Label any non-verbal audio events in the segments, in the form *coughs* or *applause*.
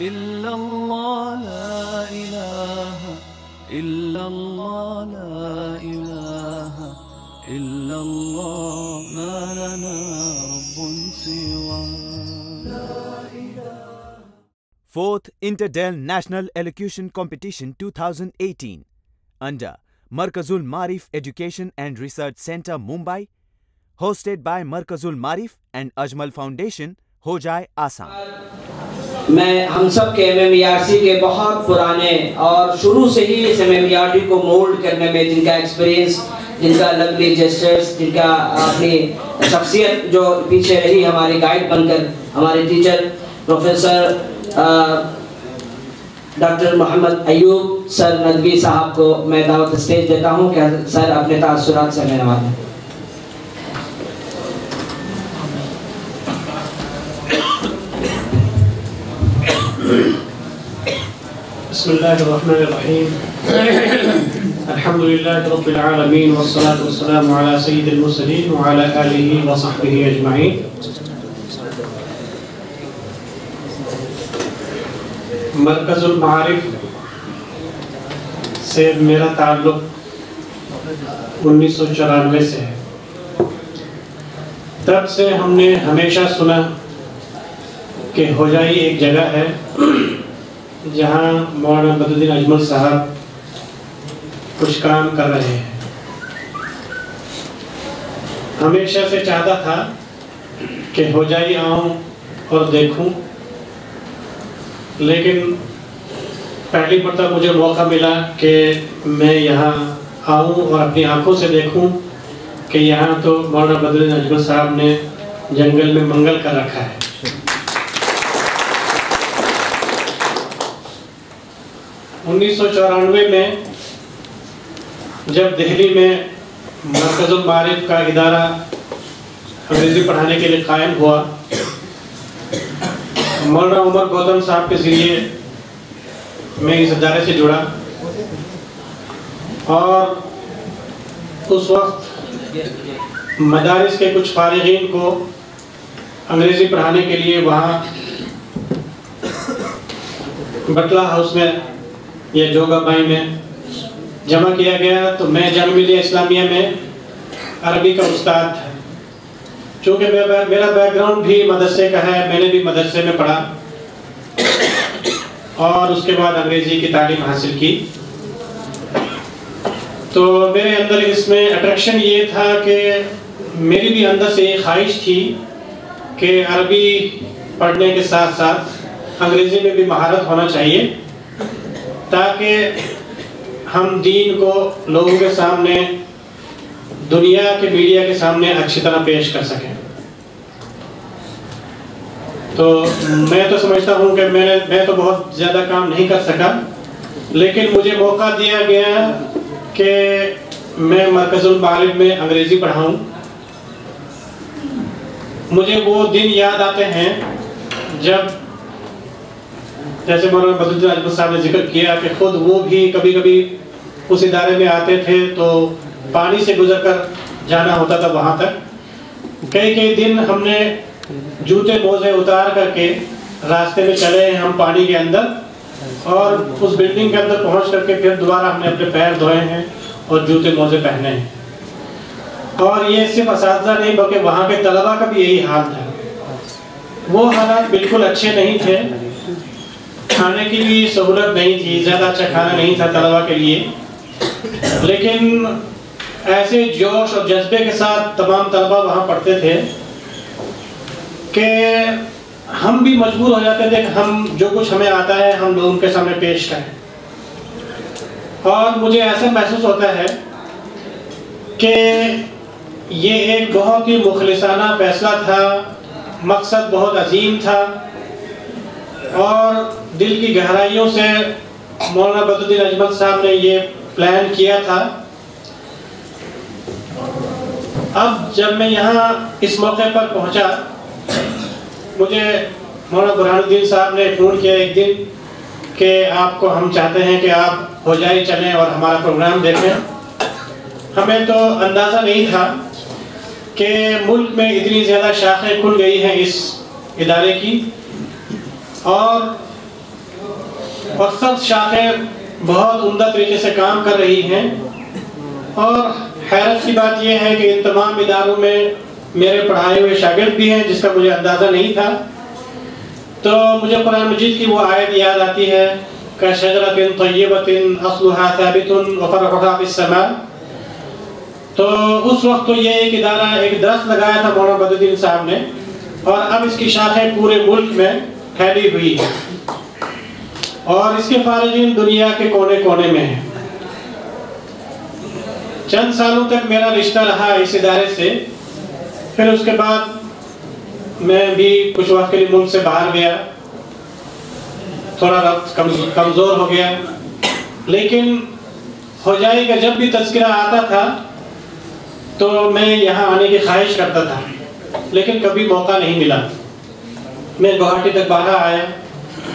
إلا الله لا إله إلا الله لا إله إلا الله ما لنا رب سواه Fourth Interdel National Elocution Competition 2018 under Markazul Marif Education and Research Center Mumbai hosted by Markazul Marif and Ajmal Foundation Hojai Assam میں ہم سب کے M M E R C کے بہت پرانے اور شروع سے ہی اس M M E R T کو مولڈ کرنے میں جن کا ایکسپیرینس جن کا لگلی جسٹرس جن کا اپنی شخصیت جو پیچھے رہی ہماری گائیڈ بن کر، ہمارے teacher professor doctor Mohammad Ayub sir Nadvi Sahab کو میں دعوت اسٹیج دیتا ہوں کہ سر اپنے تاثرات سے میں نوازیں بسم الله الرحمن الرحيم. *coughs* الحمد لله رب العالمين، والصلاة والسلام على سيد المرسلين وعلى آله وصحبه أجمعين. مرکز المعارف سے میرا تعلق انیس سو چورانوے سے ہے۔ تب سے ہم نے ہمیشہ سنا کہ ہوجائی ایک جگہ ہے۔ *coughs* جہاں مولانا بدردین اجمل صاحب کچھ کام کر رہے ہیں۔ ہمیشہ سے چاہتا تھا کہ ہو جائی آؤں اور دیکھوں، لیکن پہلی مرتبہ مجھے موقع ملا کہ میں یہاں آؤں اور اپنی آنکھوں سے دیکھوں کہ یہاں تو مولانا بدردین اجمل صاحب نے جنگل میں منگل کر رکھا ہے۔ انیس سو چورانوے میں جب دہلی میں مرکز المعارف کا ادارہ انگریزی پڑھانے کے لیے قائم ہوا، مولانا عمر گوتم صاحب کے ذریعے میں اس ادارے سے جڑا اور اس وقت مدارس کے کچھ فارغین کو انگریزی پڑھانے کے لیے وہاں بٹلہ ہاؤس میں یا جوگا بائی میں جمع کیا گیا تو میں جامعہ اسلامیہ میں عربی کا استاد تھا۔ چونکہ میرا بیک گراؤنڈ بھی مدرسے کا ہے، میں نے بھی مدرسے میں پڑھا۔ اور اس کے بعد انگریزی کی تعلیم حاصل کی۔ تو میرے اندر اس میں اٹریکشن یہ تھا کہ میری بھی اندر سے یہ خواہش تھی کہ عربی پڑھنے کے ساتھ ساتھ انگریزی میں بھی مہارت ہونا چاہیے۔ تاکہ ہم دین کو لوگوں کے سامنے، دنیا کے میڈیا کے سامنے اچھی طرح پیش کر سکیں۔ تو میں تو سمجھتا ہوں کہ میں نے میں تو بہت زیادہ کام نہیں کر سکا، لیکن مجھے موقع دیا گیا کہ میں مرکز المعارف میں انگریزی پڑھاؤں۔ مجھے وہ دن یاد آتے ہیں جب جیسے مولانا بدر اجمل صاحب نے ذکر کیا کہ خود وہ بھی کبھی کبھی اس ادارے میں آتے تھے تو پانی سے گزر کر جانا ہوتا تھا وہاں تک۔ کئی کئی دن ہم نے جوتے موزے اتار کر کے راستے میں چلے ہیں ہم پانی کے اندر اور اس بلڈنگ کے اندر پہنچ کر کے پھر دوبارہ ہم نے اپنے پیر دھوئے ہیں اور جوتے موزے پہنے ہیں۔ اور یہ صرف اساتذہ نہیں بلکہ وہاں کے طلبہ کا بھی یہی حال تھا۔ وہ حالات بالکل اچھے نہیں تھے۔ کھانے کی بھی سہولت نہیں تھی، زیادہ اچھا کھانا نہیں تھا طلبہ کے لیے۔ لیکن ایسے جوش اور جذبے کے ساتھ تمام طلبہ وہاں پڑھتے تھے کہ ہم بھی مجبور ہو جاتے تھے کہ ہم جو کچھ ہمیں آتا ہے، ہم لوگوں کے سامنے پیش کریں۔ اور مجھے ایسا محسوس ہوتا ہے کہ یہ ایک بہت ہی مخلصانہ فیصلہ تھا، مقصد بہت عظیم تھا۔ اور دل کی گہرائیوں سے مولانا بدردین اجمل صاحب نے یہ پلان کیا تھا۔ اب جب میں یہاں اس موقع پر پہنچا، مجھے مولانا برحان الدین صاحب نے فون کیا ایک دن کہ آپ کو ہم چاہتے ہیں کہ آپ ہو جائی چلیں اور ہمارا پروگرام دیکھیں۔ ہمیں تو اندازہ نہیں تھا کہ ملک میں اتنی زیادہ شاخیں کھل گئی ہیں اس ادارے کی۔ اور اور سب شاخیں بہت عمدہ طریقے سے کام کر رہی ہیں۔ اور حیرت کی بات یہ ہے کہ ان تمام اداروں میں میرے پڑھائے ہوئے شاگرد بھی ہیں جس کا مجھے اندازہ نہیں تھا۔ تو مجھے قرآن مجید کی وہ آیت یاد آتی ہے، کہ شجرت طیبت اصلها ثابت وفرعها في السماء۔ تو اس وقت تو یہ ایک ادارہ، ایک درست لگایا تھا مولانا بدر الدین صاحب نے، اور اب اس کی شاخیں پورے ملک میں پھیلی ہوئی ہیں اور اس کے فارغین دنیا کے کونے کونے میں ہیں۔ چند سالوں تک میرا رشتہ رہا اس ادارے سے۔ پھر اس کے بعد میں بھی کچھ وقت کے لیے ملک سے باہر گیا۔ تھوڑا ربط کمزور ہو گیا۔ لیکن ہو جائے گا جب بھی تذکرہ آتا تھا تو میں یہاں آنے کی خواہش کرتا تھا۔ لیکن کبھی موقع نہیں ملا۔ میں گوہاٹی تک باہر آیا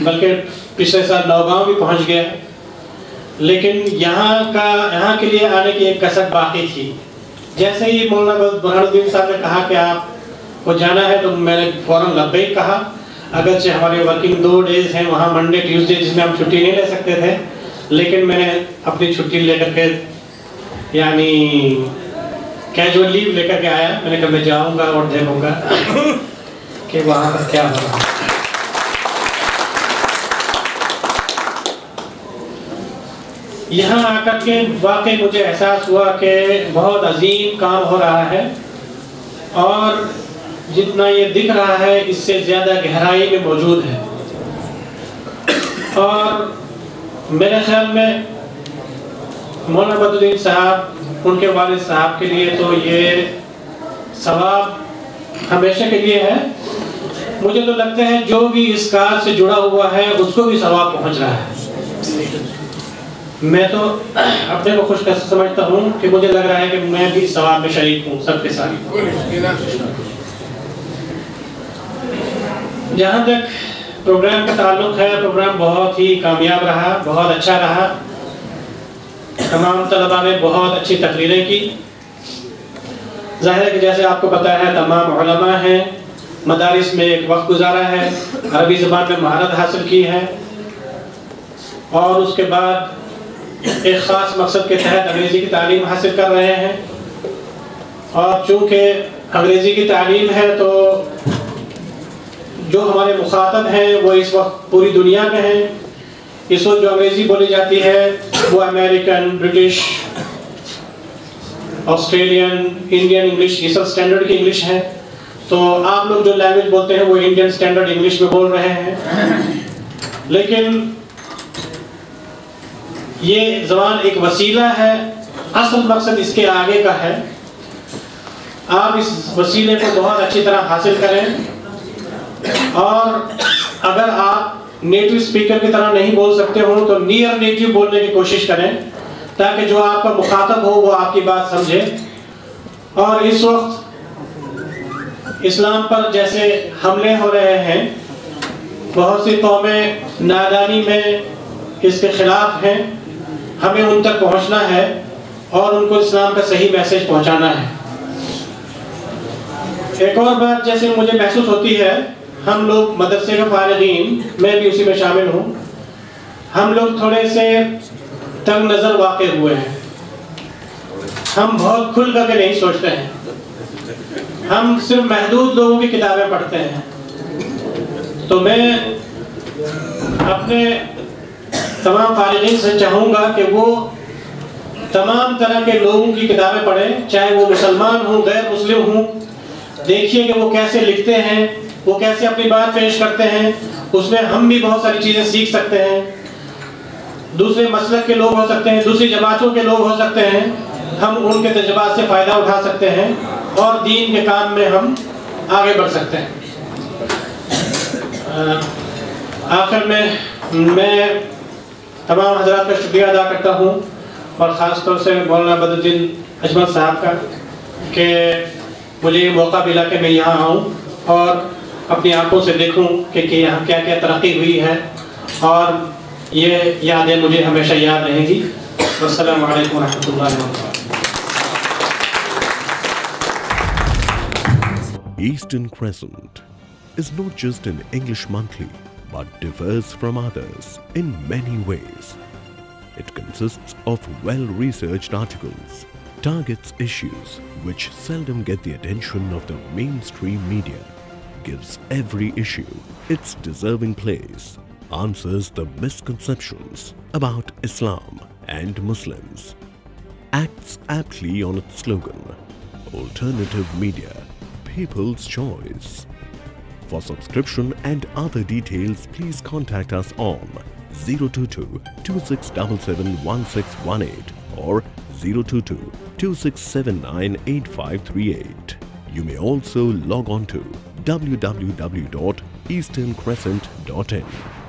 بلکہ پچھلے سال نوگاؤں بھی پہنچ گیا۔ لیکن یہاں کا، یہاں کے لیے آنے کی ایک کسر باقی تھی۔ جیسے ہی مولانا برہان الدین صاحب نے کہا کہ آپ کو جانا ہے، تو میں نے فوراً لبیک کہا۔ اگرچہ ہمارے ورکنگ دو ڈیز ہیں، وہاں منڈے ٹیوزڈے جس میں ہم چھٹی نہیں لے سکتے تھے۔ لیکن میں نے اپنی چھٹی لے کر کے یعنی کیجول لیو لے کر کے آیا۔ میں نے کہا میں جاؤں گا اور دیکھوں گا۔ کہ وہاں پر کیا ہوگا یہاں آ کر کے واقعی مجھے احساس ہوا کہ بہت عظیم کام ہو رہا ہے اور جتنا یہ دکھ رہا ہے، اس سے زیادہ گہرائی میں موجود ہے۔ اور میرے خیال میں مولانا بدالدین صاحب، ان کے والد صاحب کے لیے تو یہ ثواب ہمیشہ کے لیے ہے۔ مجھے تو لگتا ہے جو بھی اس کار سے جڑا ہوا ہے، اس کو بھی ثواب پہنچ رہا ہے۔ میں تو اپنے کو خوش قسم سمجھتا ہوں کہ مجھے لگ رہا ہے کہ میں بھی ثواب میں شریک ہوں، سب کے ساتھ۔ جہاں تک پروگرام کا تعلق ہے، پروگرام بہت ہی کامیاب رہا، بہت اچھا رہا۔ تمام طلباء نے بہت اچھی تقریریں کی۔ ظاہر ہے کہ جیسے آپ کو پتا ہے، تمام علماء ہیں۔ مدارس میں ایک وقت گزارا ہے، عربی زبان میں مہارت حاصل کی ہے۔ اور اس کے بعد ایک خاص مقصد کے تحت انگریزی کی تعلیم حاصل کر رہے ہیں۔ اور چونکہ انگریزی کی تعلیم ہے تو جو ہمارے مخاطب ہیں وہ اس وقت پوری دنیا میں ہیں۔ اس وقت جو انگریزی بولی جاتی ہے وہ American British Australian Indian English یہ سب سٹینڈرڈ کی انگلش ہے تو آپ لوگ جو لینگویج بولتے ہیں وہ انڈین سٹینڈرڈ انگلش میں بول رہے ہیں۔ لیکن یہ زبان ایک وسیلہ ہے، اصل مقصد اس کے آگے کا ہے۔ آپ اس وسیلے کو بہت اچھی طرح حاصل کریں۔ اور اگر آپ نیٹو اسپیکر کی طرح نہیں بول سکتے ہوں، تو نیئر نیٹو بولنے کی کوشش کریں۔ تاکہ جو آپ کا مخاطب ہو، وہ آپ کی بات سمجھے۔ اور اس وقت اسلام پر جیسے حملے ہو رہے ہیں، بہت سی قومیں نادانی میں اس کے خلاف ہیں، ہمیں ان تک پہنچنا ہے اور ان کو اسلام کا صحیح میسج پہنچانا ہے۔ ایک اور بات جیسے مجھے محسوس ہوتی ہے، ہم لوگ مدرسے کے فارغین، میں بھی اسی میں شامل ہوں، ہم لوگ تھوڑے سے تنگ نظر واقع ہوئے ہیں۔ ہم بہت کھل کر کے نہیں سوچتے ہیں۔ ہم صرف محدود لوگوں کی کتابیں پڑھتے ہیں۔ تو میں اپنے تمام فارغین سے چاہوں گا کہ وہ تمام طرح کے لوگوں کی کتابیں پڑھیں، چاہے وہ مسلمان ہوں، غیر مسلم ہوں۔ دیکھیے کہ وہ کیسے لکھتے ہیں، وہ کیسے اپنی بات پیش کرتے ہیں۔ اس میں ہم بھی بہت ساری چیزیں سیکھ سکتے ہیں۔ دوسرے مسلک کے لوگ ہو سکتے ہیں، دوسری جماعتوں کے لوگ ہو سکتے ہیں۔ ہم ان کے تجربات سے فائدہ اٹھا سکتے ہیں۔ اور دین کے کام میں ہم آگے بڑھ سکتے ہیں۔ آخر میں میں تمام حضرات کا شکریہ ادا کرتا ہوں اور خاص طور سے مولانا بدر الدین اجمل صاحب کا کہ مجھے یہ موقع ملا کہ میں یہاں آؤں اور اپنی آنکھوں سے دیکھوں کہ یہاں کیا کیا ترقی ہوئی ہے اور یہ یادیں مجھے ہمیشہ یاد رہیں گی۔ السلام علیکم ورحمۃ اللہ وبرکاتہ۔ Eastern Crescent is not just an English monthly, but differs from others in many ways. It consists of well-researched articles, targets issues which seldom get the attention of the mainstream media, gives every issue its deserving place, answers the misconceptions about Islam and Muslims, acts aptly on its slogan, Alternative Media, People's Choice. For subscription and other details, please contact us on 022 2677 1618 or 022 2679 8538. You may also log on to www.easterncrescent.in.